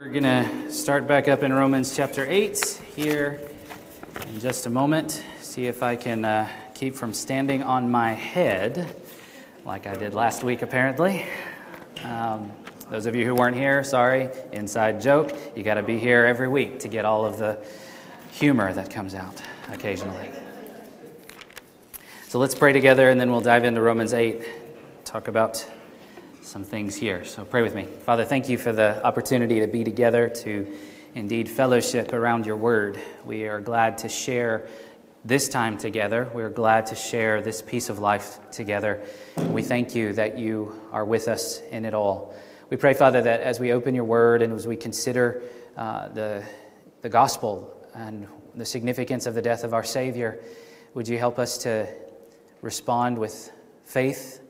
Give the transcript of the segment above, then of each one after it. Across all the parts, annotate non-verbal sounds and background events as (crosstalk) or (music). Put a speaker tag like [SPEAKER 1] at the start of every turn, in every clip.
[SPEAKER 1] We're going to start back up in Romans chapter 8 here in just a moment. See if I can uh, keep from standing on my head like I did last week, apparently. Um, those of you who weren't here, sorry, inside joke. You got to be here every week to get all of the humor that comes out occasionally. So let's pray together and then we'll dive into Romans 8, talk about some things here. So pray with me. Father, thank you for the opportunity to be together, to indeed fellowship around your word. We are glad to share this time together. We're glad to share this piece of life together. We thank you that you are with us in it all. We pray, Father, that as we open your word and as we consider uh, the, the gospel and the significance of the death of our Savior, would you help us to respond with faith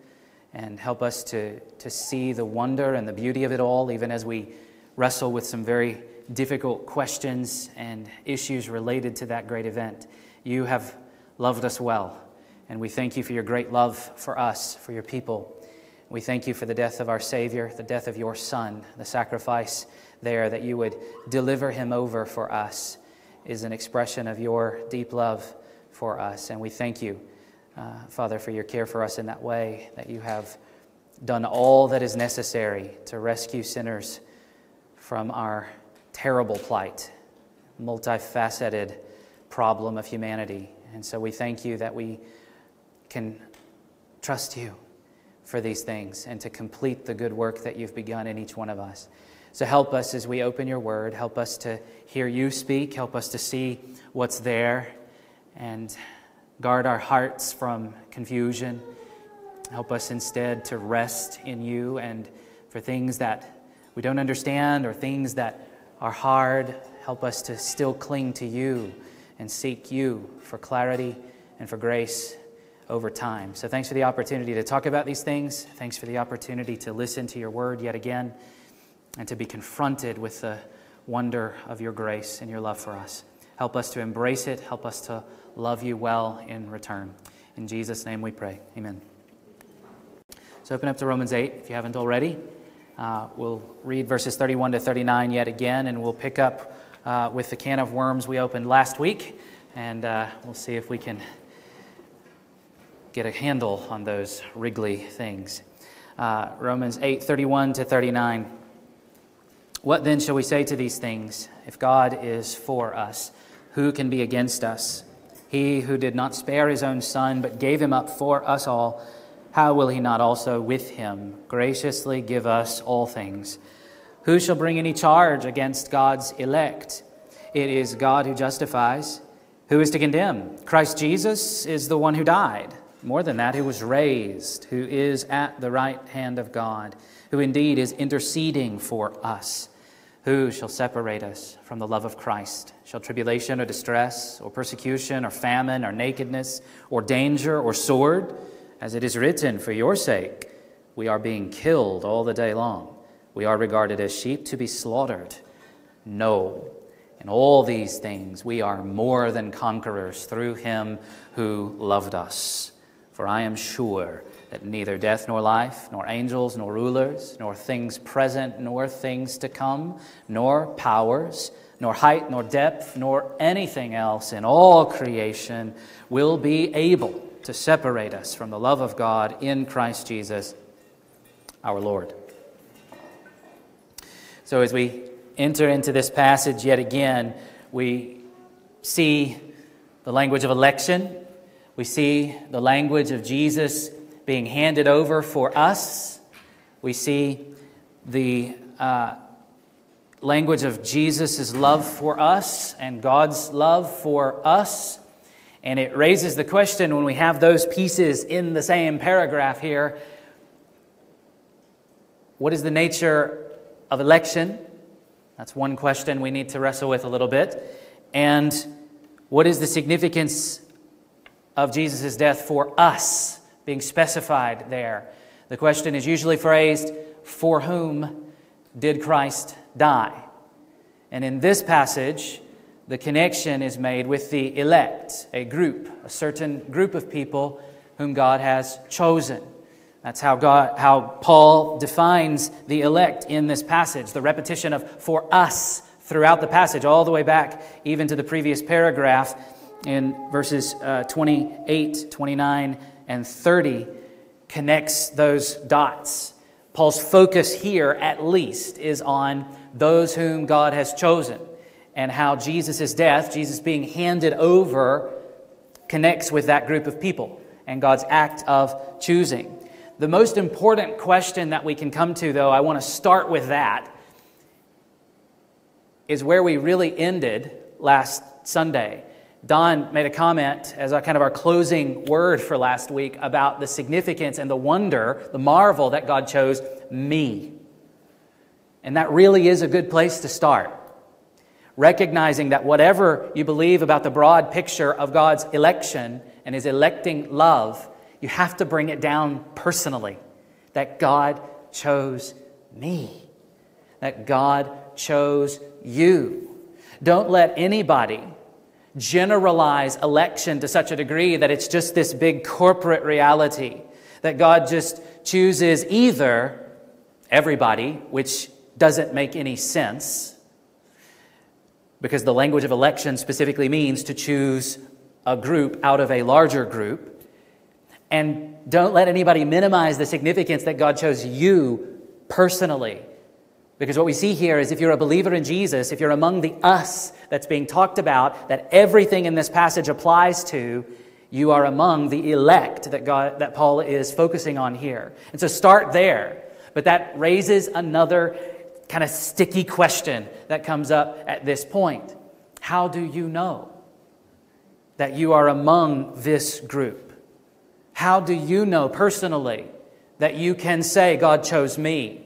[SPEAKER 1] and help us to, to see the wonder and the beauty of it all, even as we wrestle with some very difficult questions and issues related to that great event. You have loved us well, and we thank you for your great love for us, for your people. We thank you for the death of our Savior, the death of your Son, the sacrifice there that you would deliver him over for us is an expression of your deep love for us. And we thank you uh, Father, for your care for us in that way, that you have done all that is necessary to rescue sinners from our terrible plight, multifaceted problem of humanity. And so we thank you that we can trust you for these things and to complete the good work that you've begun in each one of us. So help us as we open your word. Help us to hear you speak. Help us to see what's there and Guard our hearts from confusion. Help us instead to rest in you and for things that we don't understand or things that are hard, help us to still cling to you and seek you for clarity and for grace over time. So thanks for the opportunity to talk about these things. Thanks for the opportunity to listen to your word yet again and to be confronted with the wonder of your grace and your love for us. Help us to embrace it. Help us to love you well in return. In Jesus' name we pray. Amen. So open up to Romans 8 if you haven't already. Uh, we'll read verses 31 to 39 yet again, and we'll pick up uh, with the can of worms we opened last week, and uh, we'll see if we can get a handle on those wriggly things. Uh, Romans 8 31 to 39. What then shall we say to these things? If God is for us, who can be against us? He who did not spare his own son, but gave him up for us all, how will he not also with him graciously give us all things? Who shall bring any charge against God's elect? It is God who justifies. Who is to condemn? Christ Jesus is the one who died. More than that, who was raised, who is at the right hand of God, who indeed is interceding for us. Who shall separate us from the love of Christ? Shall tribulation or distress or persecution or famine or nakedness or danger or sword? As it is written, for your sake we are being killed all the day long. We are regarded as sheep to be slaughtered. No. In all these things we are more than conquerors through him who loved us. For I am sure that neither death nor life, nor angels nor rulers, nor things present nor things to come, nor powers, nor height nor depth, nor anything else in all creation will be able to separate us from the love of God in Christ Jesus our Lord. So, as we enter into this passage yet again, we see the language of election. We see the language of Jesus being handed over for us. We see the uh, language of Jesus' love for us and God's love for us. And it raises the question when we have those pieces in the same paragraph here what is the nature of election? That's one question we need to wrestle with a little bit. And what is the significance of Jesus' death for us? Being specified there. The question is usually phrased, For whom did Christ die? And in this passage, the connection is made with the elect, a group, a certain group of people whom God has chosen, That's how, God, how Paul defines the elect in this passage, the repetition of for us throughout the passage, all the way back even to the previous paragraph in verses uh, 28, 29, and 30, connects those dots. Paul's focus here, at least, is on those whom God has chosen and how Jesus' death, Jesus being handed over, connects with that group of people and God's act of choosing. The most important question that we can come to, though, I want to start with that, is where we really ended last Sunday. Don made a comment as a kind of our closing word for last week about the significance and the wonder, the marvel that God chose me. And that really is a good place to start. Recognizing that whatever you believe about the broad picture of God's election and His electing love, you have to bring it down personally. That God chose me, that God chose you. Don't let anybody generalize election to such a degree that it's just this big corporate reality, that God just chooses either everybody, which doesn't make any sense, because the language of election specifically means to choose a group out of a larger group. And don't let anybody minimize the significance that God chose you personally. Because what we see here is if you're a believer in Jesus, if you're among the us that's being talked about, that everything in this passage applies to, you are among the elect that, God, that Paul is focusing on here. And so start there. But that raises another kind of sticky question that comes up at this point. How do you know that you are among this group? How do you know personally that you can say, God chose me?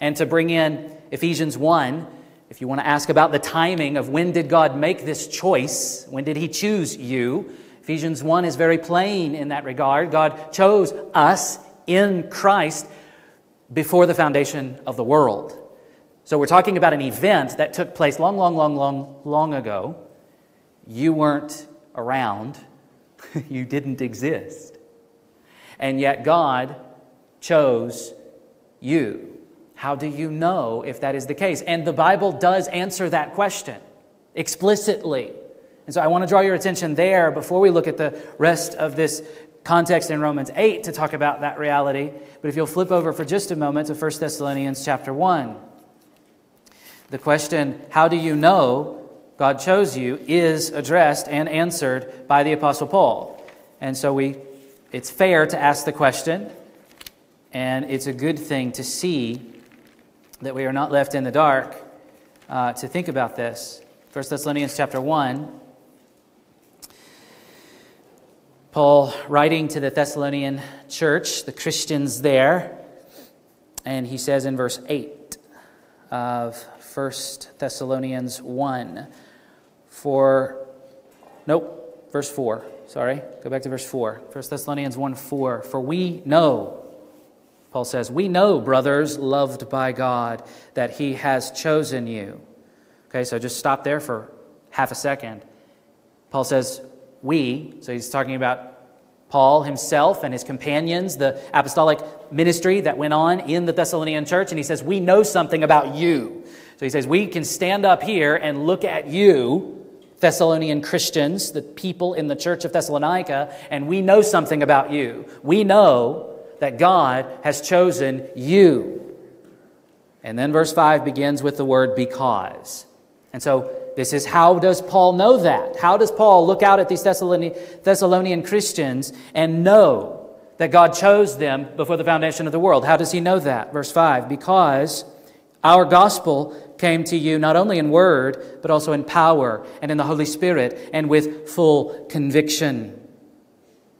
[SPEAKER 1] And to bring in Ephesians 1, if you want to ask about the timing of when did God make this choice, when did He choose you, Ephesians 1 is very plain in that regard. God chose us in Christ before the foundation of the world. So we're talking about an event that took place long, long, long, long, long ago. You weren't around, (laughs) you didn't exist. And yet God chose you. How do you know if that is the case? And the Bible does answer that question explicitly. And so I want to draw your attention there before we look at the rest of this context in Romans 8 to talk about that reality. But if you'll flip over for just a moment to 1 Thessalonians chapter 1. The question, how do you know God chose you, is addressed and answered by the Apostle Paul. And so we, it's fair to ask the question, and it's a good thing to see that we are not left in the dark uh, to think about this. 1 Thessalonians chapter 1. Paul writing to the Thessalonian church, the Christians there, and he says in verse 8 of 1 Thessalonians 1 For, nope, verse 4, sorry, go back to verse 4. 1 Thessalonians 1 4. For we know Paul says, We know, brothers, loved by God, that He has chosen you. Okay, so just stop there for half a second. Paul says, We, so he's talking about Paul himself and his companions, the apostolic ministry that went on in the Thessalonian church, and he says, We know something about you. So he says, We can stand up here and look at you, Thessalonian Christians, the people in the church of Thessalonica, and we know something about you. We know that God has chosen you. And then verse 5 begins with the word because. And so this is how does Paul know that? How does Paul look out at these Thessalonian Christians and know that God chose them before the foundation of the world? How does he know that? Verse 5 Because our gospel came to you not only in word, but also in power and in the Holy Spirit and with full conviction.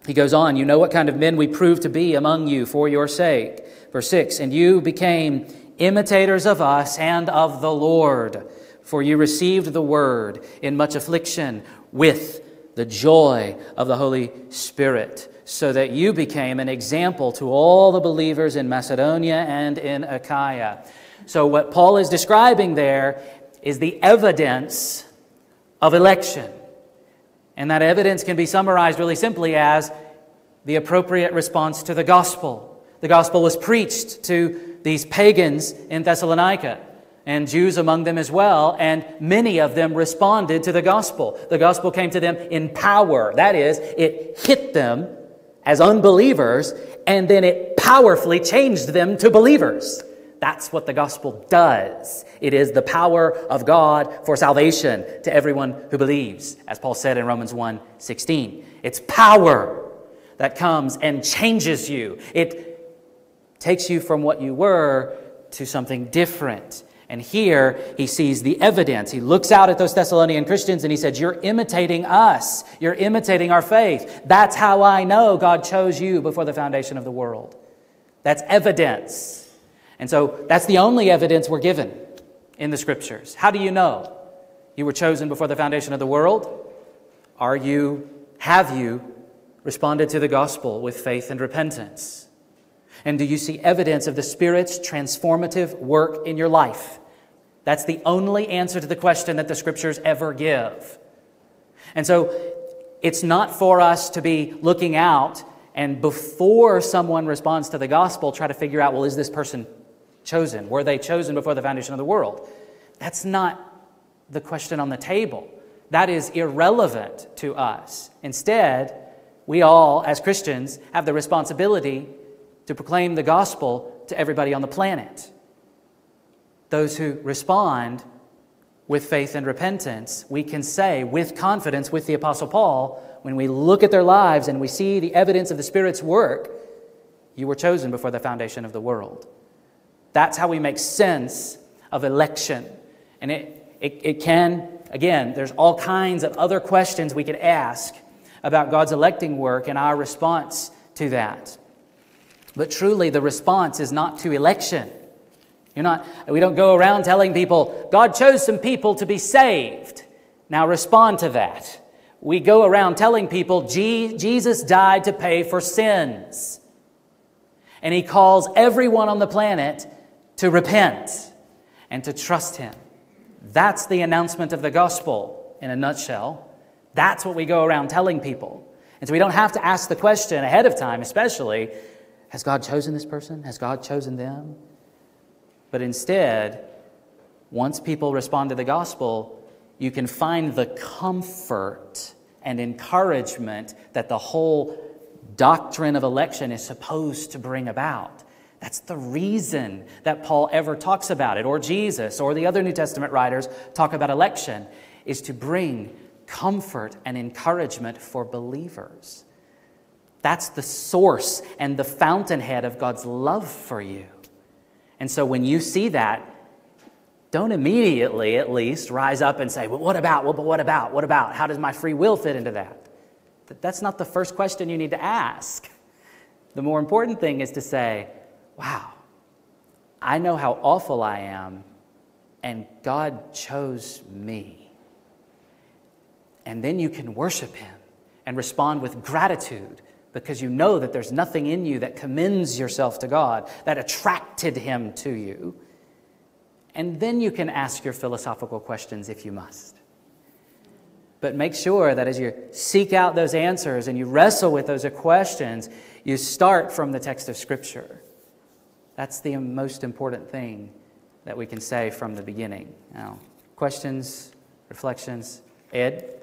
[SPEAKER 1] He goes on, You know what kind of men we proved to be among you for your sake. Verse 6 And you became imitators of us and of the Lord, for you received the word in much affliction with the joy of the Holy Spirit, so that you became an example to all the believers in Macedonia and in Achaia. So, what Paul is describing there is the evidence of election. And that evidence can be summarized really simply as the appropriate response to the gospel. The gospel was preached to these pagans in Thessalonica and Jews among them as well, and many of them responded to the gospel. The gospel came to them in power. That is, it hit them as unbelievers, and then it powerfully changed them to believers. That's what the gospel does. It is the power of God for salvation to everyone who believes, as Paul said in Romans 1 16. It's power that comes and changes you. It takes you from what you were to something different. And here he sees the evidence. He looks out at those Thessalonian Christians and he says, You're imitating us. You're imitating our faith. That's how I know God chose you before the foundation of the world. That's evidence. And so that's the only evidence we're given in the scriptures. How do you know you were chosen before the foundation of the world? Are you, have you responded to the gospel with faith and repentance? And do you see evidence of the Spirit's transformative work in your life? That's the only answer to the question that the scriptures ever give. And so it's not for us to be looking out and before someone responds to the gospel, try to figure out, well, is this person chosen? Were they chosen before the foundation of the world? That's not the question on the table. That is irrelevant to us. Instead, we all, as Christians, have the responsibility to proclaim the gospel to everybody on the planet. Those who respond with faith and repentance, we can say with confidence with the Apostle Paul, when we look at their lives and we see the evidence of the Spirit's work, you were chosen before the foundation of the world. That's how we make sense of election. And it, it, it can, again, there's all kinds of other questions we could ask about God's electing work and our response to that. But truly, the response is not to election. You're not, we don't go around telling people, God chose some people to be saved. Now respond to that. We go around telling people, Jesus died to pay for sins. And he calls everyone on the planet to repent and to trust him. That's the announcement of the gospel in a nutshell. That's what we go around telling people. And so we don't have to ask the question ahead of time, especially has God chosen this person? Has God chosen them? But instead, once people respond to the gospel, you can find the comfort and encouragement that the whole doctrine of election is supposed to bring about. That's the reason that Paul ever talks about it, or Jesus, or the other New Testament writers talk about election, is to bring comfort and encouragement for believers. That's the source and the fountainhead of God's love for you. And so when you see that, don't immediately, at least, rise up and say, Well, what about? Well, but what about? What about? How does my free will fit into that? That's not the first question you need to ask. The more important thing is to say, Wow, I know how awful I am, and God chose me. And then you can worship Him and respond with gratitude because you know that there's nothing in you that commends yourself to God, that attracted Him to you. And then you can ask your philosophical questions if you must. But make sure that as you seek out those answers and you wrestle with those questions, you start from the text of Scripture. That's the most important thing that we can say from the beginning. Now, questions, reflections? Ed?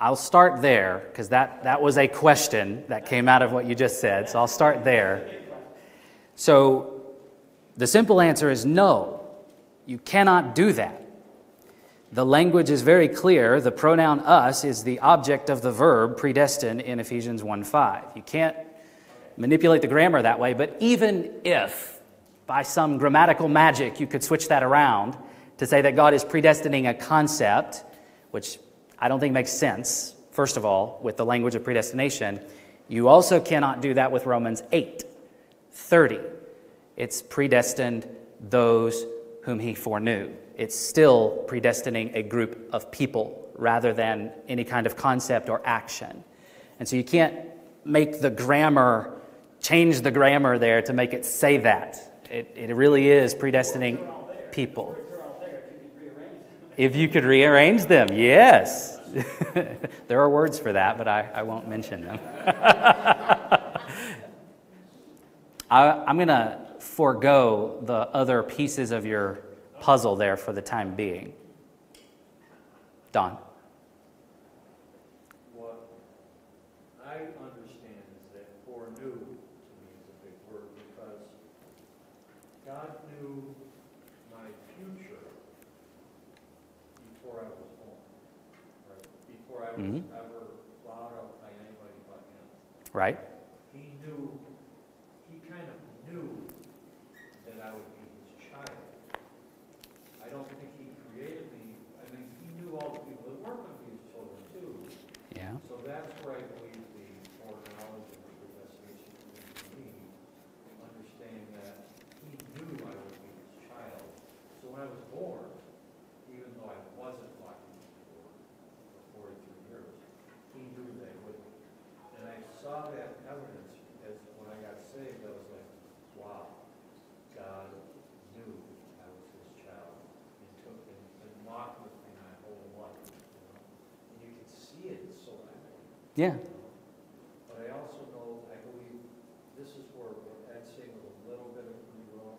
[SPEAKER 1] I'll start there because that, that was a question that came out of what you just said. So I'll start there. So the simple answer is no, you cannot do that. The language is very clear. The pronoun us is the object of the verb predestined in Ephesians 1 5. You can't manipulate the grammar that way, but even if by some grammatical magic you could switch that around to say that God is predestining a concept, which I don't think makes sense, first of all, with the language of predestination. You also cannot do that with Romans 8 30. It's predestined those whom he foreknew. It's still predestining a group of people rather than any kind of concept or action. And so you can't make the grammar, change the grammar there to make it say that. It, it really is predestining people. If you could rearrange them, yes. (laughs) there are words for that, but I, I won't mention them. (laughs) I, am going to forego the other pieces of your puzzle there for the time being. Don.
[SPEAKER 2] Mm-hmm. ever thought of by anybody but him.
[SPEAKER 1] Right.
[SPEAKER 2] He knew, he kind of knew that I would be his child. I don't think he created me. I mean, he knew all the people that weren't going to be his children too.
[SPEAKER 1] Yeah.
[SPEAKER 2] So that's where I believe the foreknowledge and the predestination to me, understanding that he knew I would be his child. So when I was born, even though I wasn't saw that evidence as when I got saved, I was like, wow, God knew I was his child and took and, and walked with me my whole life. You know? And you can see it so evident.
[SPEAKER 1] Yeah.
[SPEAKER 2] But I also know, I believe this is where with a little bit of free will.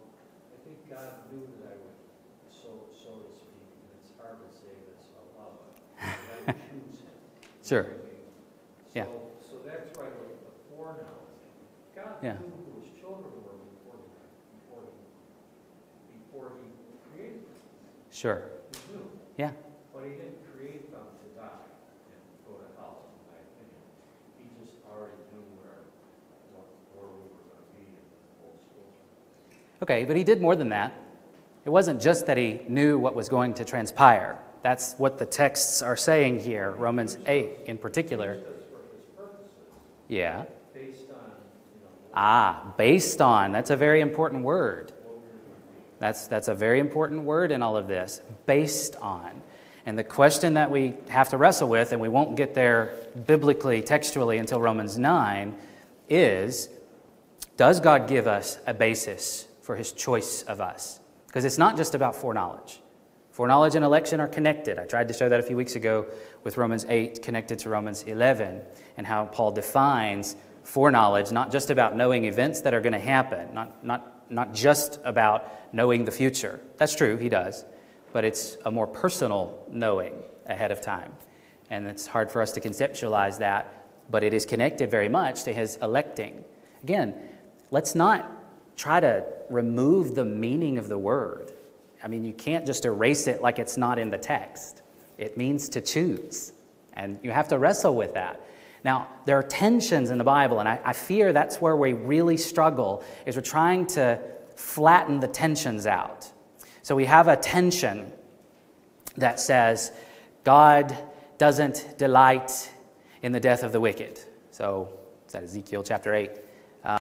[SPEAKER 2] I think God knew that I would, so so to speak, and it's hard to say this out loud, but I would (laughs) choose him.
[SPEAKER 1] Sure.
[SPEAKER 2] So, yeah. So that's why God
[SPEAKER 1] yeah.
[SPEAKER 2] knew who his children were before he, before he, before he created them.
[SPEAKER 1] Sure.
[SPEAKER 2] He knew.
[SPEAKER 1] Yeah.
[SPEAKER 2] But he didn't create them to die and go to hell, in my opinion. He just already knew where, where we were going to be in the whole school.
[SPEAKER 1] Okay, but he did more than that. It wasn't just that he knew what was going to transpire. That's what the texts are saying here, Romans 8 in particular. Yeah. Ah, based on. That's a very important word. That's, that's a very important word in all of this. Based on. And the question that we have to wrestle with, and we won't get there biblically, textually until Romans 9, is does God give us a basis for his choice of us? Because it's not just about foreknowledge. Foreknowledge and election are connected. I tried to show that a few weeks ago with Romans 8 connected to Romans 11 and how Paul defines foreknowledge, not just about knowing events that are going to happen, not, not, not just about knowing the future. That's true, he does, but it's a more personal knowing ahead of time. And it's hard for us to conceptualize that, but it is connected very much to his electing. Again, let's not try to remove the meaning of the word. I mean, you can't just erase it like it's not in the text. It means to choose, and you have to wrestle with that. Now, there are tensions in the Bible, and I, I, fear that's where we really struggle, is we're trying to flatten the tensions out. So we have a tension that says God doesn't delight in the death of the wicked. So, is that Ezekiel chapter 8?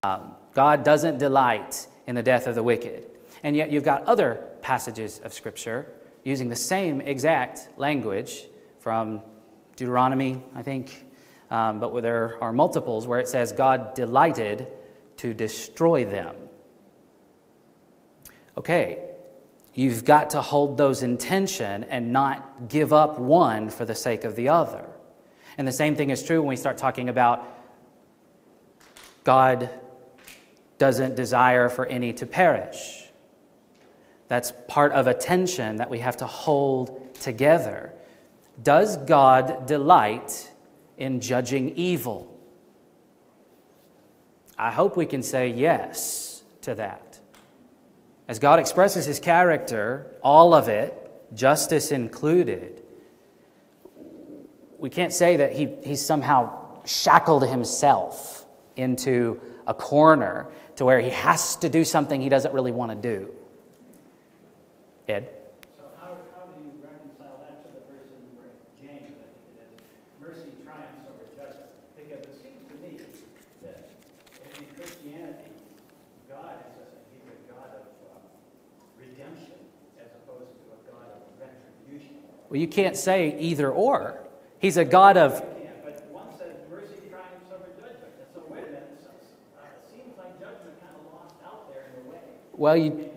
[SPEAKER 1] Um, God doesn't delight in the death of the wicked. And yet you've got other passages of Scripture using the same exact language from Deuteronomy, I think, um, but where there are multiples where it says God delighted to destroy them. Okay, you've got to hold those in tension and not give up one for the sake of the other. And the same thing is true when we start talking about God doesn't desire for any to perish. That's part of a tension that we have to hold together. Does God delight in judging evil? I hope we can say yes to that. As God expresses his character, all of it, justice included, we can't say that he, he somehow shackled himself into a corner to where he has to do something he doesn't really want to do. Ed?
[SPEAKER 3] So how, how do you reconcile that to the verse in James, I think it is, mercy triumphs over judgment? Because it seems to me that in Christianity, God is a, he's a God of uh, redemption as opposed to a God of retribution.
[SPEAKER 1] Well, you can't say either or. He's a God of
[SPEAKER 3] Yeah, but one says mercy triumphs over judgment. And so wait a minute, so, uh, it seems like judgment kind of lost out there in a way.
[SPEAKER 1] Well, you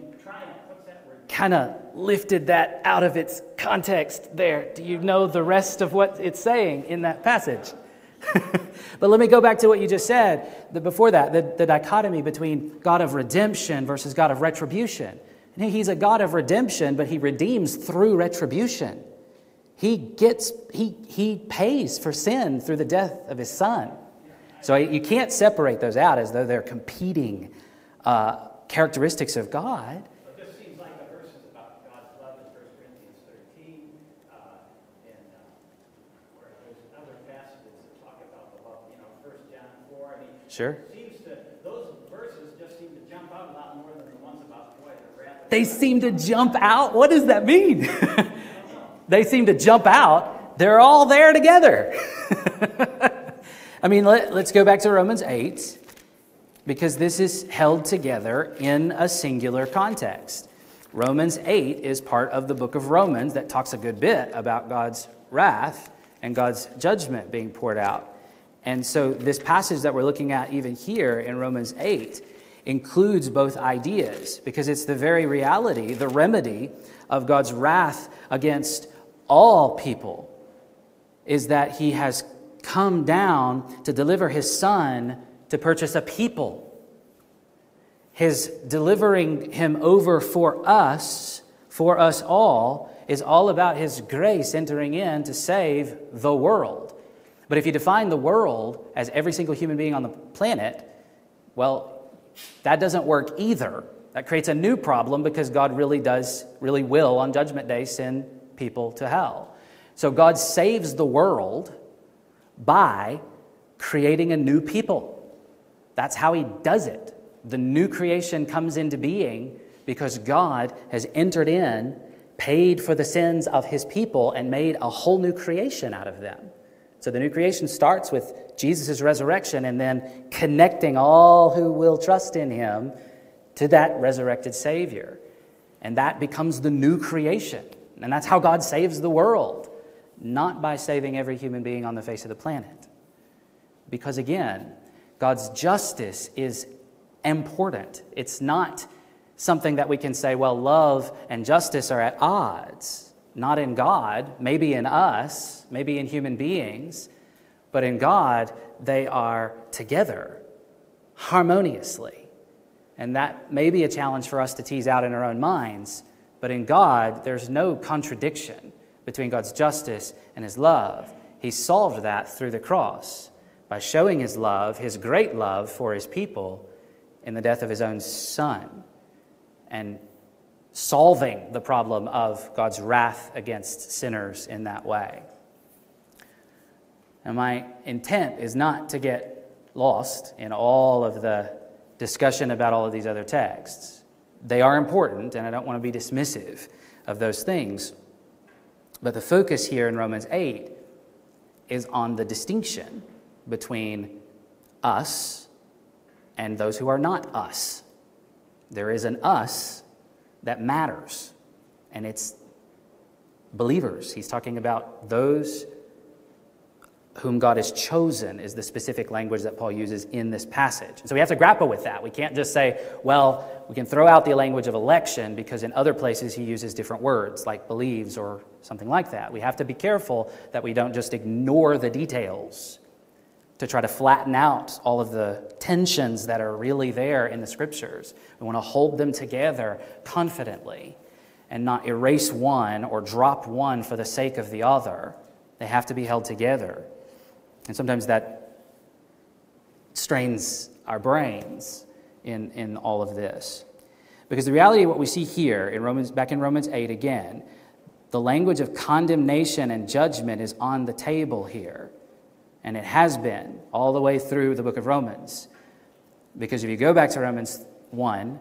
[SPEAKER 1] kind of lifted that out of its context there. Do you know the rest of what it's saying in that passage? (laughs) but let me go back to what you just said the, before that the, the dichotomy between God of redemption versus God of retribution. And he's a God of redemption, but he redeems through retribution. He gets, he, he pays for sin through the death of his son. So you can't separate those out as though they're competing uh, characteristics of God.
[SPEAKER 3] It just seems like the verses about God's love in 1 Corinthians 13, uh, and uh, where there's other passages that talk about the love, you know, 1 John 4. I mean,
[SPEAKER 1] Sure.
[SPEAKER 3] it seems to, those verses just seem to jump out a lot more than the ones about, boy, the wrath
[SPEAKER 1] They seem to jump out. What does that mean? (laughs) they seem to jump out. They're all there together. (laughs) I mean, let, us go back to Romans 8 because this is held together in a singular context. Romans 8 is part of the book of Romans that talks a good bit about God's wrath and God's judgment being poured out. And so, this passage that we're looking at, even here in Romans 8, includes both ideas because it's the very reality, the remedy of God's wrath against all people is that he has come down to deliver his son to purchase a people. His delivering him over for us, for us all, is all about his grace entering in to save the world. But if you define the world as every single human being on the planet, well, that doesn't work either. That creates a new problem because God really does, really will on Judgment Day send people to hell. So God saves the world by creating a new people. That's how He does it. The new creation comes into being because God has entered in, paid for the sins of His people, and made a whole new creation out of them. So the new creation starts with Jesus' resurrection and then connecting all who will trust in Him to that resurrected Savior. And that becomes the new creation. And that's how God saves the world, not by saving every human being on the face of the planet. Because again, God's justice is important. It's not something that we can say, well, love and justice are at odds. Not in God, maybe in us, maybe in human beings, but in God, they are together harmoniously. And that may be a challenge for us to tease out in our own minds, but in God, there's no contradiction between God's justice and His love. He solved that through the cross by showing His love, His great love for His people, in the death of His own Son, and solving the problem of God's wrath against sinners in that way. And my intent is not to get lost in all of the discussion about all of these other texts. They are important, and I don't want to be dismissive of those things. But the focus here in Romans 8 is on the distinction between us and those who are not us. There is an us that matters, and it's believers. He's talking about those whom God has chosen, is the specific language that Paul uses in this passage. So we have to grapple with that. We can't just say, well, we can throw out the language of election because in other places he uses different words, like believes or something like that. We have to be careful that we don't just ignore the details to try to flatten out all of the tensions that are really there in the scriptures. We want to hold them together confidently and not erase one or drop one for the sake of the other. They have to be held together. And sometimes that strains our brains in, in all of this. Because the reality of what we see here in Romans, back in Romans 8 again, the language of condemnation and judgment is on the table here. And it has been all the way through the book of Romans. Because if you go back to Romans 1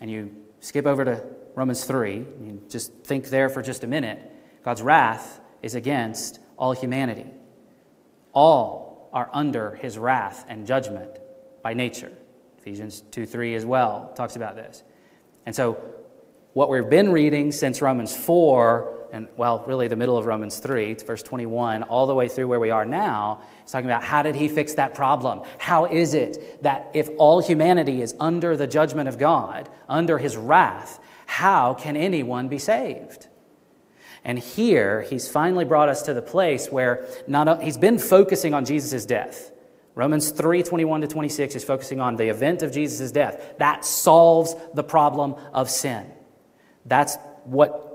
[SPEAKER 1] and you skip over to Romans 3, you just think there for just a minute, God's wrath is against all humanity. All are under his wrath and judgment by nature. Ephesians 2 3 as well talks about this. And so, what we've been reading since Romans 4, and well, really the middle of Romans 3, verse 21, all the way through where we are now, is talking about how did he fix that problem? How is it that if all humanity is under the judgment of God, under his wrath, how can anyone be saved? And here, he's finally brought us to the place where not, he's been focusing on Jesus' death. Romans 3 21 to 26 is focusing on the event of Jesus' death. That solves the problem of sin. That's what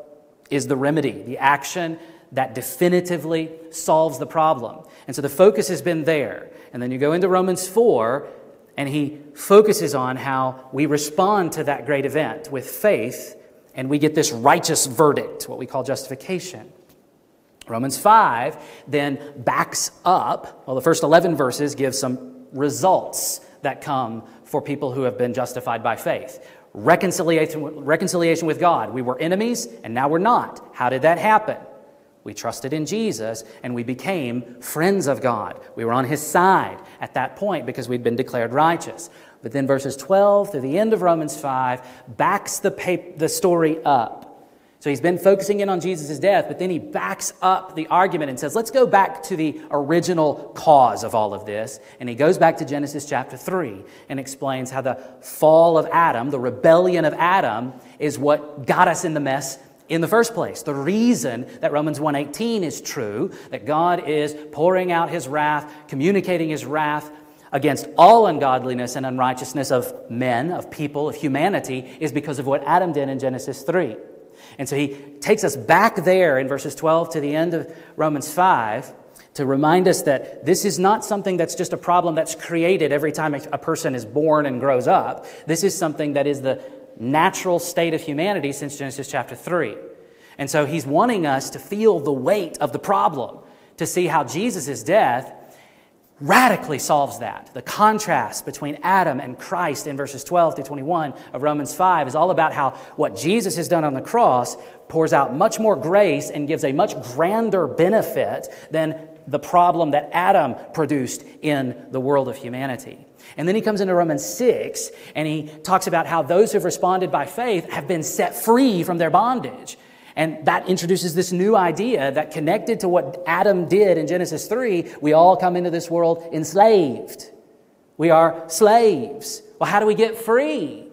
[SPEAKER 1] is the remedy, the action that definitively solves the problem. And so the focus has been there. And then you go into Romans 4, and he focuses on how we respond to that great event with faith, and we get this righteous verdict, what we call justification. Romans 5 then backs up, well, the first 11 verses give some results that come for people who have been justified by faith. Reconciliation, reconciliation with God. We were enemies and now we're not. How did that happen? We trusted in Jesus and we became friends of God. We were on his side at that point because we'd been declared righteous. But then verses 12 through the end of Romans 5 backs the, the story up so he's been focusing in on Jesus' death, but then he backs up the argument and says, let's go back to the original cause of all of this. And he goes back to Genesis chapter 3 and explains how the fall of Adam, the rebellion of Adam, is what got us in the mess in the first place. The reason that Romans 1:18 is true, that God is pouring out his wrath, communicating his wrath against all ungodliness and unrighteousness of men, of people, of humanity, is because of what Adam did in Genesis 3. And so he takes us back there in verses 12 to the end of Romans 5 to remind us that this is not something that's just a problem that's created every time a person is born and grows up. This is something that is the natural state of humanity since Genesis chapter 3. And so he's wanting us to feel the weight of the problem, to see how Jesus' death radically solves that. The contrast between Adam and Christ in verses 12 to 21 of Romans 5 is all about how what Jesus has done on the cross pours out much more grace and gives a much grander benefit than the problem that Adam produced in the world of humanity. And then he comes into Romans 6 and he talks about how those who've responded by faith have been set free from their bondage. And that introduces this new idea that connected to what Adam did in Genesis 3, we all come into this world enslaved. We are slaves. Well, how do we get free?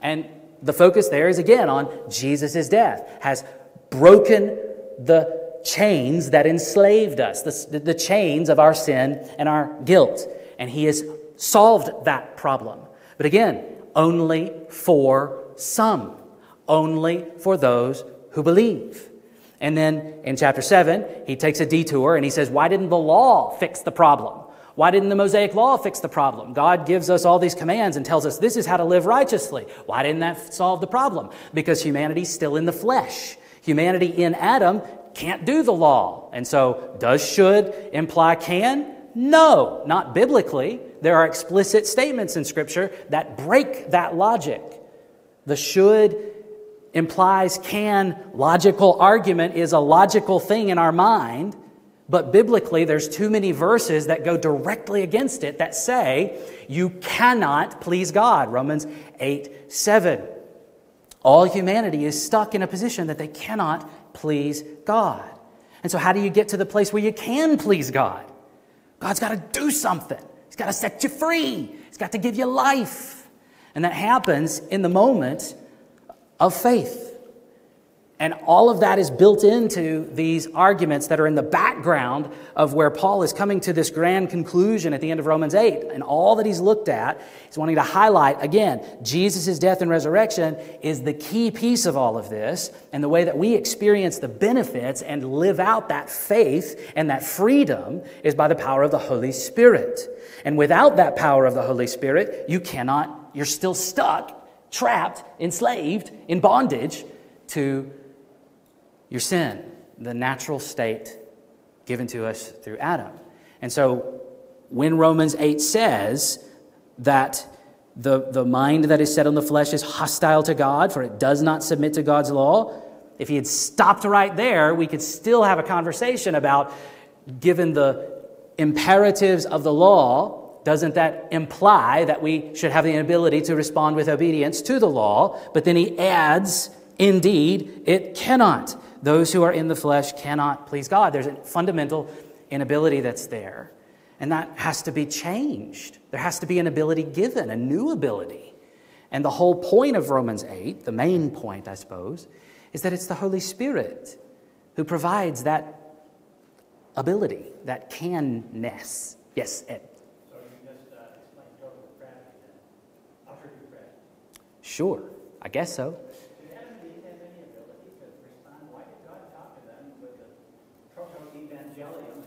[SPEAKER 1] And the focus there is again on Jesus' death, has broken the chains that enslaved us, the, the chains of our sin and our guilt. And he has solved that problem. But again, only for some, only for those who believe. And then in chapter 7, he takes a detour and he says, Why didn't the law fix the problem? Why didn't the Mosaic law fix the problem? God gives us all these commands and tells us this is how to live righteously. Why didn't that solve the problem? Because humanity's still in the flesh. Humanity in Adam can't do the law. And so, does should imply can? No, not biblically. There are explicit statements in Scripture that break that logic. The should implies can logical argument is a logical thing in our mind, but biblically there's too many verses that go directly against it that say you cannot please God. Romans 8 7. All humanity is stuck in a position that they cannot please God. And so, how do you get to the place where you can please God? God's got to do something. He's got to set you free. He's got to give you life. And that happens in the moment of faith. And all of that is built into these arguments that are in the background of where Paul is coming to this grand conclusion at the end of Romans 8. And all that he's looked at, he's wanting to highlight again, Jesus' death and resurrection is the key piece of all of this. And the way that we experience the benefits and live out that faith and that freedom is by the power of the Holy Spirit. And without that power of the Holy Spirit, you cannot, you're still stuck, trapped, enslaved, in bondage to your sin, the natural state given to us through Adam. And so when Romans 8 says that the, the mind that is set on the flesh is hostile to God, for it does not submit to God's law, if he had stopped right there, we could still have a conversation about, given the imperatives of the law, doesn't that imply that we should have the ability to respond with obedience to the law? But then he adds, indeed, it cannot. Those who are in the flesh cannot please God. There's a fundamental inability that's there. And that has to be changed. There has to be an ability given, a new ability. And the whole point of Romans 8, the main point, I suppose, is that it's the Holy Spirit who provides that ability, that canness. Yes, Ed.
[SPEAKER 3] So you just uh, explained total depravity then, utter depravity.
[SPEAKER 1] Sure, I guess so.
[SPEAKER 3] Did Adam and Eve have any ability to respond? Why did God talk to them with the proto-evangelium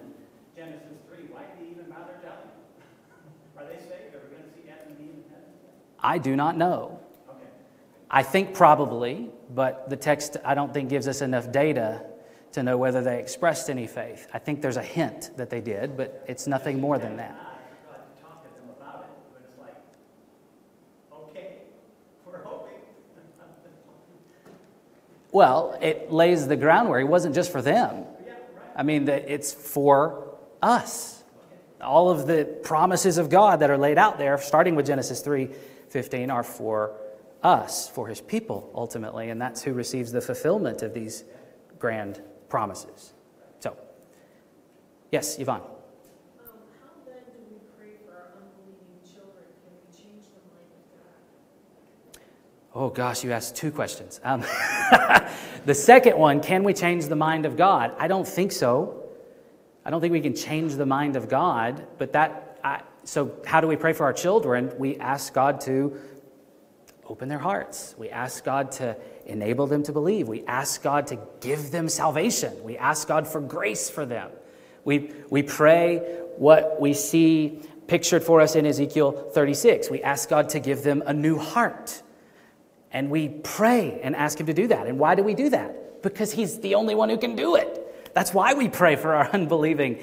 [SPEAKER 3] Genesis 3? Why did he even bother telling them? Are they saved? Are we going to see Adam and Eve in heaven?
[SPEAKER 1] I do not know.
[SPEAKER 3] Okay.
[SPEAKER 1] I think probably, but the text I don't think gives us enough data to know whether they expressed any faith. I think there's a hint that they did, but it's nothing more than that.
[SPEAKER 3] I God to talk to them about it, but it's like, okay, we're hoping.
[SPEAKER 1] Well, it lays the groundwork. It wasn't just for them. I mean, that it's for us. All of the promises of God that are laid out there, starting with Genesis 3 15, are for us, for his people, ultimately. And that's who receives the fulfillment of these grand promises. So, yes, Yvonne.
[SPEAKER 4] Um, how then do we pray for our unbelieving children? Can we change the mind of God?
[SPEAKER 1] Oh gosh, you asked two questions. Um, (laughs) the second one, can we change the mind of God? I don't think so. I don't think we can change the mind of God, but that, I, so how do we pray for our children? We ask God to open their hearts. We ask God to enable them to believe. We ask God to give them salvation. We ask God for grace for them. We, we pray what we see pictured for us in Ezekiel 36. We ask God to give them a new heart. And we pray and ask Him to do that. And why do we do that? Because He's the only one who can do it. That's why we pray for our (laughs) unbelieving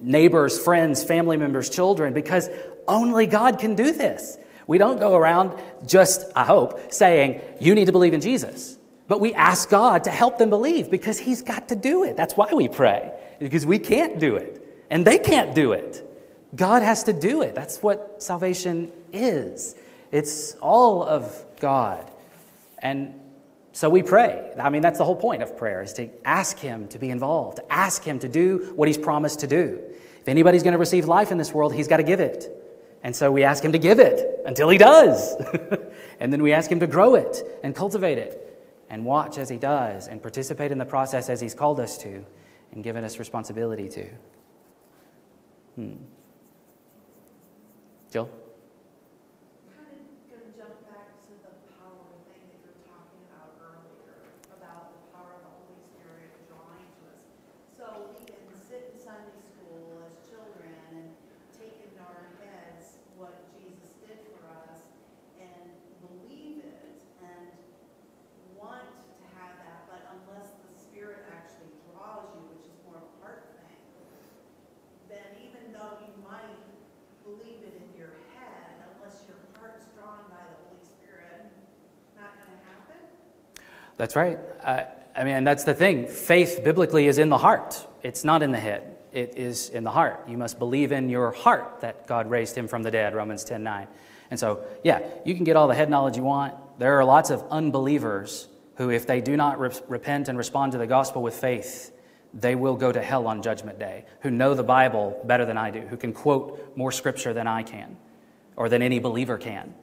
[SPEAKER 1] neighbors, friends, family members, children, because only God can do this. We don't go around just, I hope, saying, you need to believe in Jesus. But we ask God to help them believe because He's got to do it. That's why we pray, because we can't do it. And they can't do it. God has to do it. That's what salvation is. It's all of God. And so we pray. I mean, that's the whole point of prayer is to ask Him to be involved, to ask Him to do what He's promised to do. If anybody's going to receive life in this world, He's got to give it. And so we ask Him to give it until He does. (laughs) and then we ask Him to grow it and cultivate it and watch as He does and participate in the process as He's called us to and given us responsibility to. Hmm. Jill?
[SPEAKER 4] Kind of going to jump back to the power thing that you were talking about earlier, about the power of the Holy Spirit drawing to us. So we can sit in Sunday school as children and take into our heads what Jesus did for us and believe it and want to have that, but unless the Spirit actually draws you, which is more of a heart thing, then even though you might believe it in your head, unless your heart's drawn by the Holy Spirit, not going to happen.
[SPEAKER 1] That's right. Uh, I mean, that's the thing. Faith biblically is in the heart, it's not in the head. It is in the heart. You must believe in your heart that God raised him from the dead, Romans 10 9. And so, yeah, you can get all the head knowledge you want. There are lots of unbelievers who, if they do not re- repent and respond to the gospel with faith, they will go to hell on Judgment Day, who know the Bible better than I do, who can quote more scripture than I can, or than any believer can.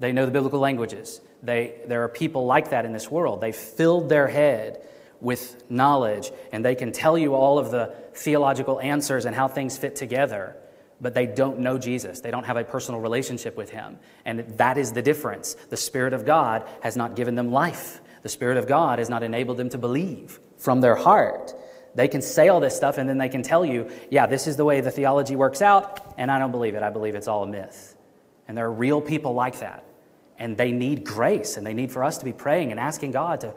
[SPEAKER 1] They know the biblical languages. They, there are people like that in this world. They filled their head with knowledge, and they can tell you all of the theological answers and how things fit together, but they don't know Jesus. They don't have a personal relationship with Him. And that is the difference. The Spirit of God has not given them life, the Spirit of God has not enabled them to believe from their heart. They can say all this stuff and then they can tell you, yeah, this is the way the theology works out, and I don't believe it. I believe it's all a myth. And there are real people like that. And they need grace, and they need for us to be praying and asking God to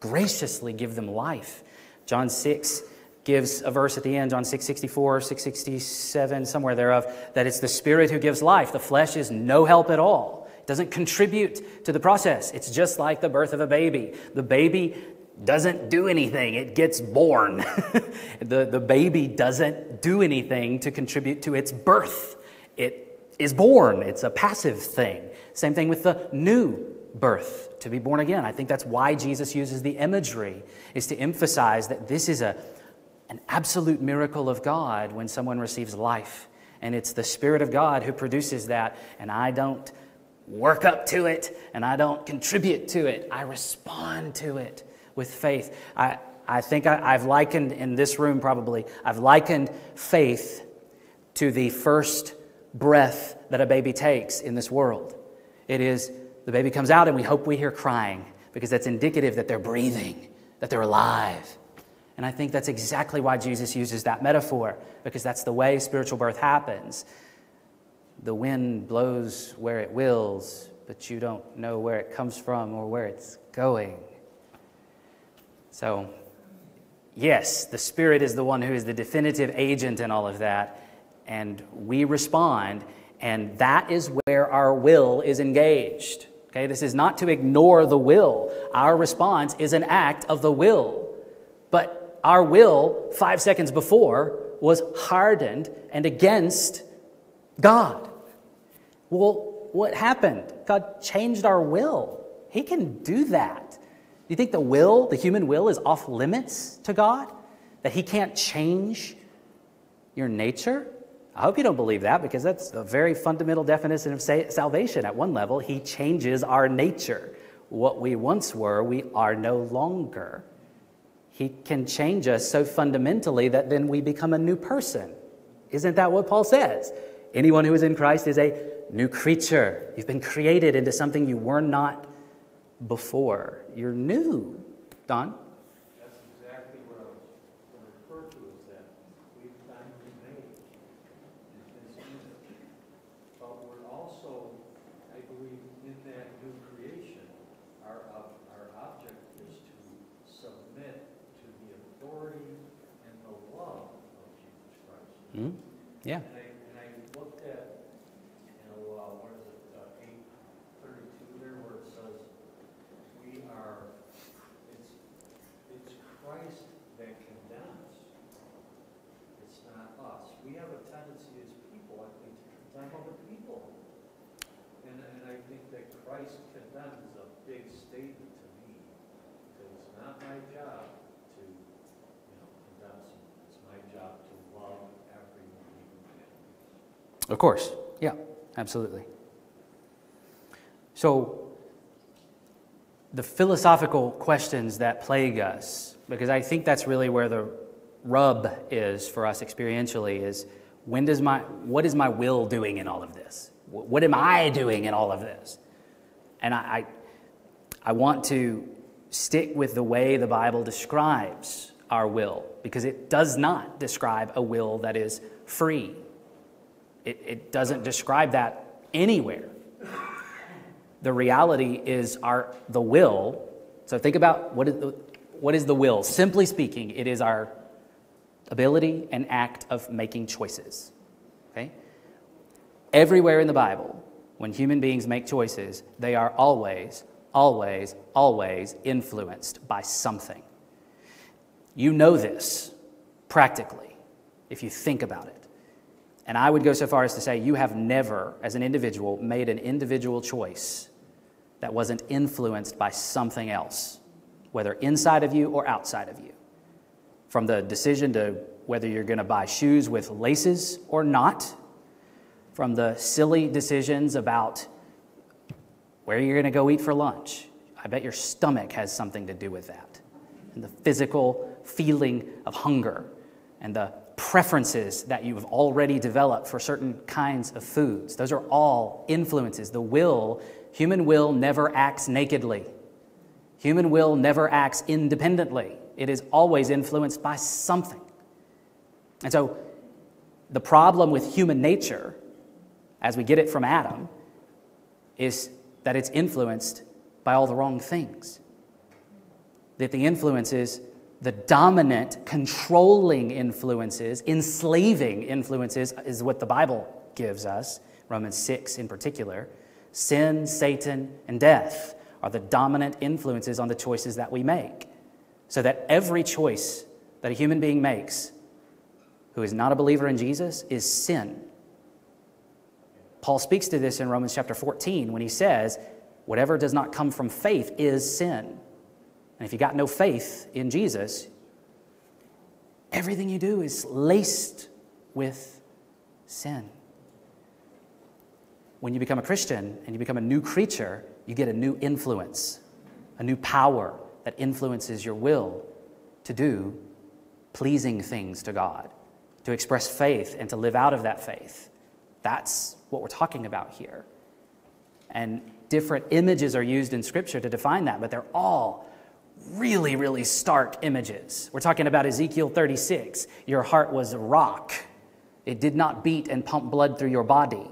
[SPEAKER 1] graciously give them life. John 6 gives a verse at the end, John 6 64, 667, somewhere thereof, that it's the Spirit who gives life. The flesh is no help at all. It doesn't contribute to the process. It's just like the birth of a baby. The baby doesn't do anything, it gets born. (laughs) the, the baby doesn't do anything to contribute to its birth. It is born, it's a passive thing. Same thing with the new birth, to be born again. I think that's why Jesus uses the imagery, is to emphasize that this is a, an absolute miracle of God when someone receives life. And it's the Spirit of God who produces that, and I don't work up to it, and I don't contribute to it. I respond to it with faith. I, I think I, I've likened in this room probably, I've likened faith to the first breath that a baby takes in this world. It is the baby comes out and we hope we hear crying because that's indicative that they're breathing, that they're alive. And I think that's exactly why Jesus uses that metaphor because that's the way spiritual birth happens. The wind blows where it wills, but you don't know where it comes from or where it's going. So, yes, the Spirit is the one who is the definitive agent in all of that, and we respond, and that is where our will is engaged. Okay, this is not to ignore the will. Our response is an act of the will. But our will, five seconds before, was hardened and against God. Well, what happened? God changed our will. He can do that Do you think the will, the human will, is off limits to God? That He can't change your nature? I hope you don't believe that because that's a very fundamental definition of salvation. At one level, He changes our nature. What we once were, we are no longer. He can change us so fundamentally that then we become a new person. Isn't that what Paul says? Anyone who is in Christ is a new creature. You've been created into something you were not before. You're new, Don.
[SPEAKER 2] That's exactly what I was going to refer to is that we've been remade in His image. But we're also, I believe, in that new creation, our, ob- our object is to submit to the authority and the love of Jesus
[SPEAKER 1] Hmm? Yeah.
[SPEAKER 2] And I, and I looked at, you know, uh, what is it, uh, eight thirty-two there, where it says, we are, it's, it's Christ that condemns. It's not us. We have a tendency as people, I think, to condemn other people. And, and I think that Christ condemns is a big statement to me. Because it's not my job to, you know, condemn someone. It's my job to love everyone, even my enemies.
[SPEAKER 1] Of course. Yeah, absolutely. So, the philosophical questions that plague us, because I think that's really where the rub is for us experientially, is when does my, what is my will doing in all of this? What am I doing in all of this? And I, I, I want to stick with the way the Bible describes our will, because it does not describe a will that is free. It, it doesn't describe that anywhere the reality is our the will. So think about what is the, what is the will? Simply speaking, it is our ability and act of making choices. Okay? Everywhere in the Bible, when human beings make choices, they are always, always, always influenced by something. You know this practically if you think about it. And I would go so far as to say you have never, as an individual, made an individual choice that wasn't influenced by something else, whether inside of you or outside of you. From the decision to whether you're going to buy shoes with laces or not, from the silly decisions about where you're going to go eat for lunch. I bet your stomach has something to do with that. and the physical feeling of hunger and the preferences that you've already developed for certain kinds of foods. Those are all influences. The will, human will never acts nakedly. Human will never acts independently. It is always influenced by something. And so the problem with human nature, as we get it from Adam, is that it's influenced by all the wrong things. That the influences, the dominant, controlling influences, enslaving influences, is what the Bible gives us, Romans 6 in particular. Sin, Satan, and death are the dominant influences on the choices that we make. So that every choice that a human being makes who is not a believer in Jesus is sin. Paul speaks to this in Romans chapter 14 when he says, Whatever does not come from faith is sin. And if you got no faith in Jesus, everything you do is laced with sin. When you become a Christian and you become a new creature, you get a new influence, a new power that influences your will to do pleasing things to God, to express faith and to live out of that faith. That's what we're talking about here. And different images are used in Scripture to define that, but they're all really, really stark images. We're talking about Ezekiel 36. Your heart was a rock, it did not beat and pump blood through your body.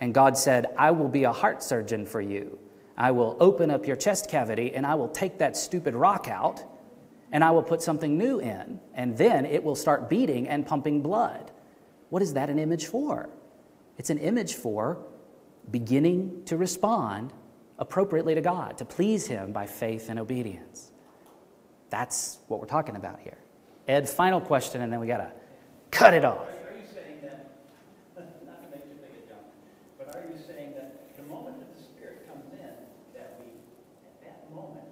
[SPEAKER 1] And God said, I will be a heart surgeon for you. I will open up your chest cavity and I will take that stupid rock out and I will put something new in. And then it will start beating and pumping blood. What is that an image for? It's an image for beginning to respond appropriately to God, to please Him by faith and obedience. That's what we're talking about here. Ed, final question, and then we got to cut it off.
[SPEAKER 3] Are you saying that, not to make too big a jump, but are you saying that the moment that the Spirit comes in, that we, at that moment,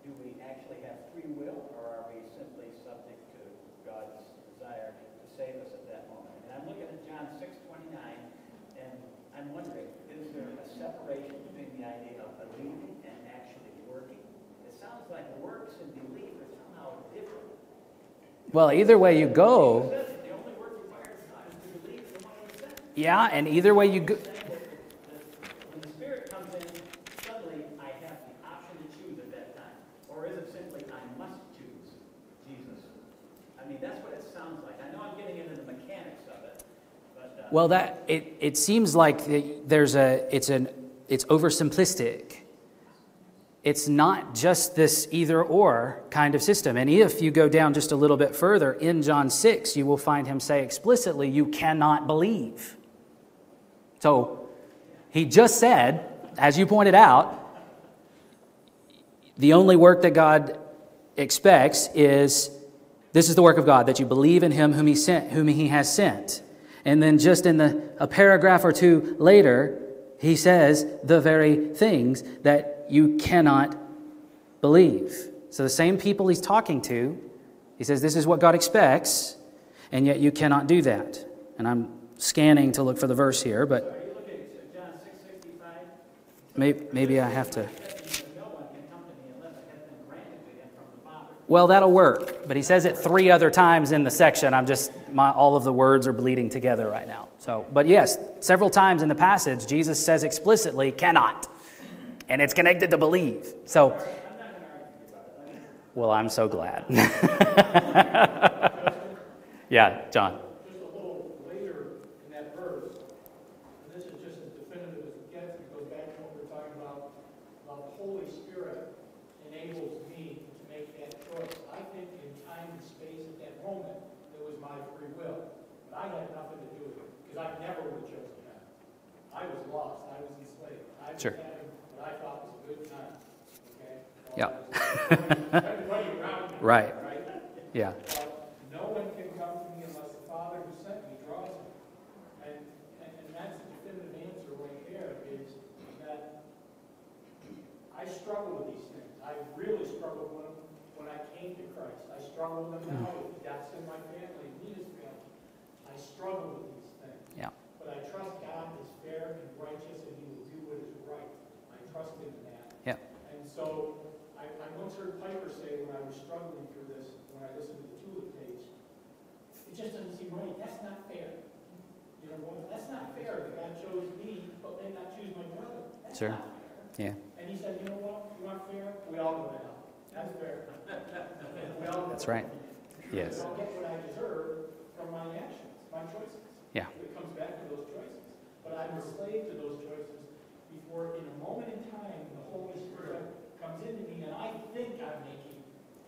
[SPEAKER 3] do we actually have free will, or are we simply subject to God's desire to save us at that moment? And I'm looking at John six twenty-nine, and I'm wondering, is there a separation between the idea of believing and actually working? It sounds like works and belief are somehow different.
[SPEAKER 1] Well, either way you go,
[SPEAKER 3] It says that the only work required of God is to believe in the one who sent.
[SPEAKER 1] yeah, and either way you go,
[SPEAKER 3] When the Spirit comes in, suddenly I have the option to choose at that time. Or is it simply I must choose Jesus? I mean, that's what it sounds like. I know I'm getting into the mechanics of it, but. uh,
[SPEAKER 1] Well, that it, it seems like there's a it's an it's oversimplistic. It's not just this either or kind of system. And if you go down just a little bit further in John 6, you will find him say explicitly, You cannot believe. So he just said, as you pointed out, the only work that God expects is this is the work of God, that you believe in him whom he sent, whom he has sent. And then just in the, a paragraph or two later, he says the very things that you cannot believe. So the same people he's talking to, he says this is what God expects, and yet you cannot do that. And I'm scanning to look for the verse here, but
[SPEAKER 3] Are you looking at John six sixty-five?
[SPEAKER 1] maybe, maybe I have to.
[SPEAKER 3] No one can come to me unless it has been granted to him from the Father.
[SPEAKER 1] Well, that'll work, but he says it three other times in the section. I'm just my, all of the words are bleeding together right now. So, but yes, several times in the passage, Jesus says explicitly, "cannot," and it's connected to believe. So, well, I'm so glad. (laughs) yeah, John.
[SPEAKER 5] Just a little later in that verse, this is just as definitive as it gets, it back to we we're talking about, about Holy Spirit enables me to make that choice. I think in time and space at that moment, it was my free will, but I had nothing to do with it, because I never would have chosen that. I was lost, I was enslaved,
[SPEAKER 1] Sure.
[SPEAKER 5] having what I thought was a good time, okay?
[SPEAKER 1] Yeah.
[SPEAKER 5] Everybody around me,
[SPEAKER 1] Right. (laughs)
[SPEAKER 5] right?
[SPEAKER 1] Yeah.
[SPEAKER 5] No one can come to me unless the Father who sent me draws me. And, and, and that's the definitive answer right there, is that I struggle with these things. I really struggled when, when I came to Christ. I struggle with them now with deaths in my family, Nina's family. I struggle with these things.
[SPEAKER 1] Yeah.
[SPEAKER 5] But I trust God is fair and righteous, and He will do what is right. I trust Him in that.
[SPEAKER 1] Yeah.
[SPEAKER 5] And so I, I'm going once heard Piper say when I was struggling through this, when I listened to the Tulip page, it just doesn't seem right. That's not fair. You know, well, that's not fair that God chose me, but did not choose my brother. That's
[SPEAKER 1] Sure.
[SPEAKER 5] not
[SPEAKER 1] Yeah.
[SPEAKER 5] And he said, you know what? You want fair? We all go to hell. That's fair. We all go
[SPEAKER 1] That's right. Yes.
[SPEAKER 5] I'll get what I deserve from my actions, my choices.
[SPEAKER 1] Yeah.
[SPEAKER 5] It comes back to those choices. But I'm a slave to those choices before, in a moment in time, the Holy Spirit comes into me and I think I'm making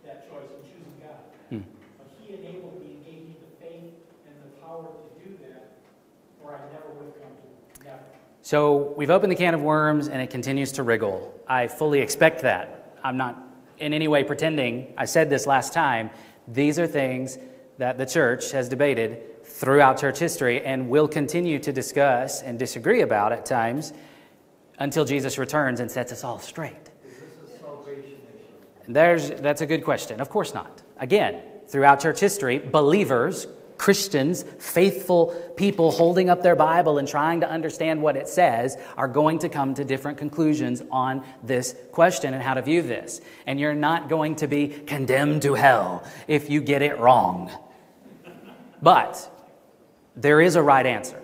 [SPEAKER 5] that choice and choosing God.
[SPEAKER 1] Hmm.
[SPEAKER 5] But He enabled me and gave me the faith and the power to do that, or I never would have come to it. Never.
[SPEAKER 1] So we've opened the can of worms and it continues to wriggle. I fully expect that. I'm not in any way pretending. I said this last time. These are things that the church has debated throughout church history and will continue to discuss and disagree about at times until Jesus returns and sets us all straight.
[SPEAKER 2] Is this a salvation issue?
[SPEAKER 1] There's, that's a good question. Of course not. Again, throughout church history, believers, Christians, faithful people holding up their Bible and trying to understand what it says are going to come to different conclusions on this question and how to view this. And you're not going to be condemned to hell if you get it wrong. But there is a right answer.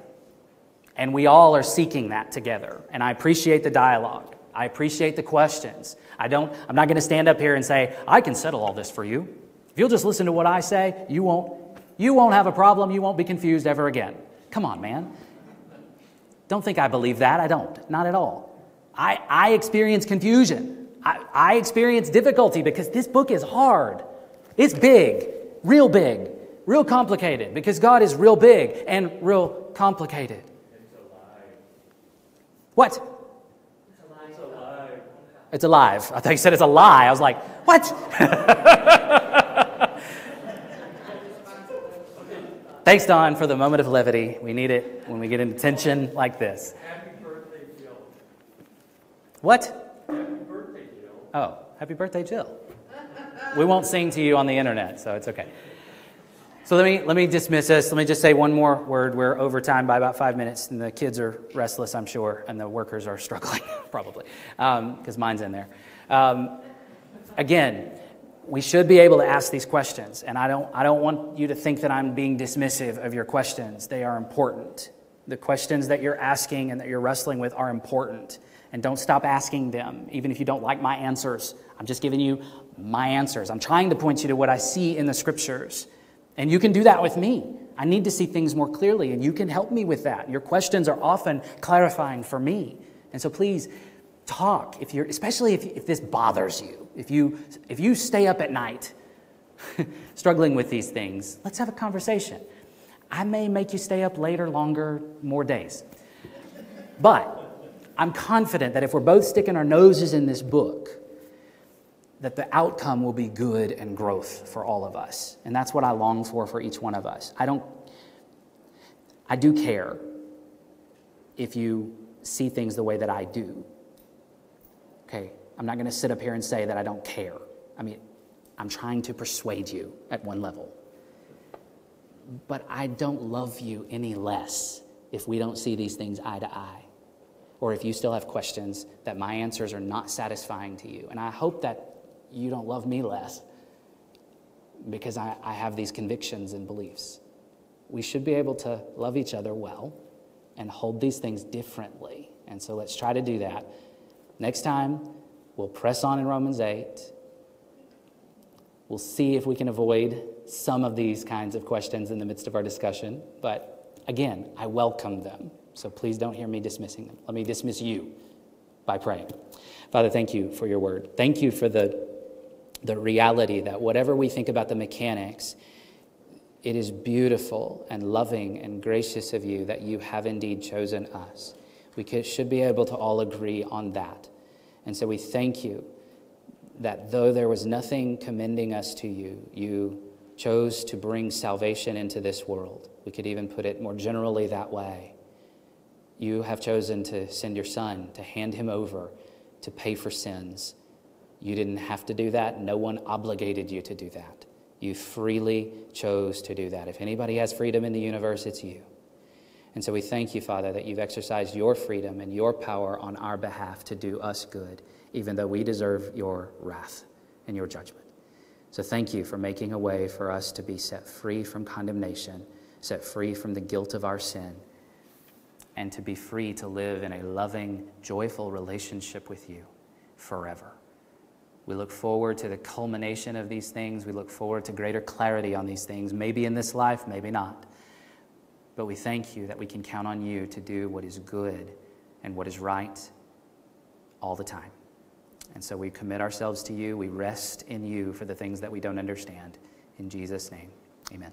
[SPEAKER 1] And we all are seeking that together. And I appreciate the dialogue. I appreciate the questions. I don't, I'm not going to stand up here and say, I can settle all this for you. If you'll just listen to what I say, you won't, you won't have a problem. You won't be confused ever again. Come on, man. Don't think I believe that. I don't. Not at all. I, I experience confusion. I, I experience difficulty because this book is hard. It's big, real big, real complicated because God is real big and real complicated. What?
[SPEAKER 2] It's a lie.
[SPEAKER 1] It's alive. I thought you said it's a lie. I was like, what? (laughs) Thanks, Don, for the moment of levity. We need it when we get into tension like this.
[SPEAKER 2] Happy birthday, Jill.
[SPEAKER 1] What?
[SPEAKER 2] Happy birthday, Jill.
[SPEAKER 1] Oh, happy birthday, Jill. We won't sing to you on the internet, so it's okay. So let me, let me dismiss us. Let me just say one more word. We're over time by about five minutes, and the kids are restless, I'm sure, and the workers are (laughs) struggling, probably, because mine's in there. Um, again, we should be able to ask these questions, and I don't, I don't want you to think that I'm being dismissive of your questions. They are important. The questions that you're asking and that you're wrestling with are important, and don't stop asking them, even if you don't like my answers. I'm just giving you my answers. I'm trying to point you to what I see in the scriptures. And you can do that with me. I need to see things more clearly, and you can help me with that. Your questions are often clarifying for me. And so please talk, if you're, especially if, if this bothers you. If you, if you stay up at night (laughs) struggling with these things, let's have a conversation. I may make you stay up later, longer, more days. But I'm confident that if we're both sticking our noses in this book, that the outcome will be good and growth for all of us. And that's what I long for for each one of us. I don't, I do care if you see things the way that I do. Okay, I'm not going to sit up here and say that I don't care. I mean, I'm trying to persuade you at one level. But I don't love you any less if we don't see these things eye to eye. Or if you still have questions that my answers are not satisfying to you. And I hope that you don't love me less because I, I have these convictions and beliefs. We should be able to love each other well and hold these things differently. And so let's try to do that. Next time, we'll press on in Romans 8. We'll see if we can avoid some of these kinds of questions in the midst of our discussion. But again, I welcome them. So please don't hear me dismissing them. Let me dismiss you by praying. Father, thank you for your word. Thank you for the, the reality that whatever we think about the mechanics, it is beautiful and loving and gracious of you that you have indeed chosen us. We should be able to all agree on that. And so we thank you that though there was nothing commending us to you, you chose to bring salvation into this world. We could even put it more generally that way. You have chosen to send your son, to hand him over, to pay for sins. You didn't have to do that. No one obligated you to do that. You freely chose to do that. If anybody has freedom in the universe, it's you. And so we thank you, Father, that you've exercised your freedom and your power on our behalf to do us good, even though we deserve your wrath. and your judgment. So thank you for making a way for us to be set free from condemnation, set free from the guilt of our sin, and to be free to live in a loving, joyful relationship with you forever. We look forward to the culmination of these things. We look forward to greater clarity on these things, maybe in this life, maybe not. But we thank you that we can count on you to do what is good and what is right all the time. And so we commit ourselves to you. We rest in you for the things that we don't understand. In Jesus' name, amen.